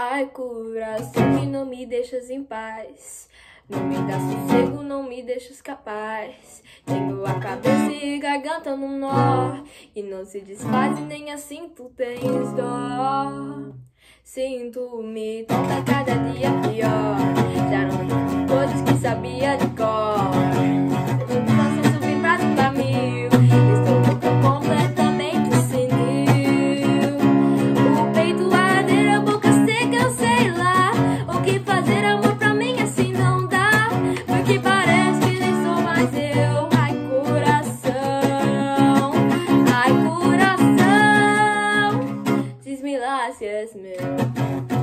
Ai, coração que não me deixas em paz. Não me dá sossego, não me deixas capaz. Tenho a cabeça e garganta no nó. E não se desfaz e nem assim tu tens dó. Sinto-me tonta cada dia pior. Já não coisas que sabia de mais eu.